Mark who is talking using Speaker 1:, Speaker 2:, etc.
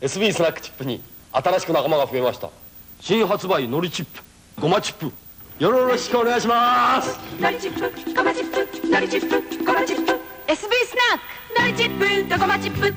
Speaker 1: SB スナックチップに新しく仲間が増えました。新発売のりチップ。ごまチップ。よろしくお願いします。
Speaker 2: のりチップ。ごまチップ。のりチップ。ごまチップ。
Speaker 3: SB スナック。
Speaker 2: のりチップ。とごまチップ。